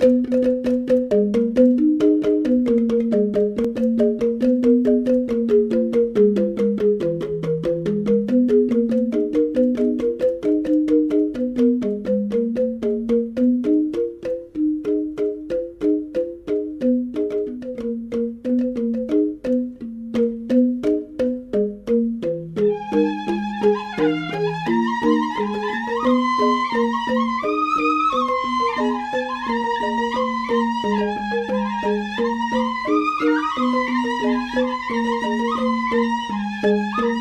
Música Thank you.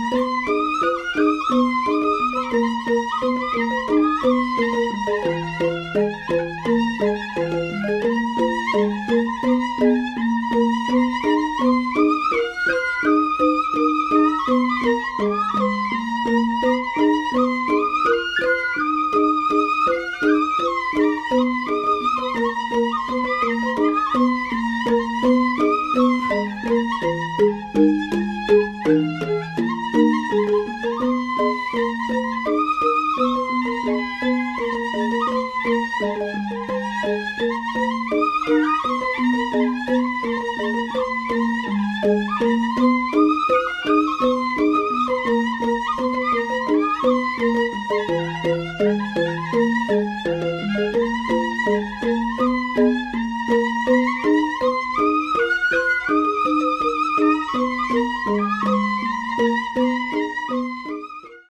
Thank you.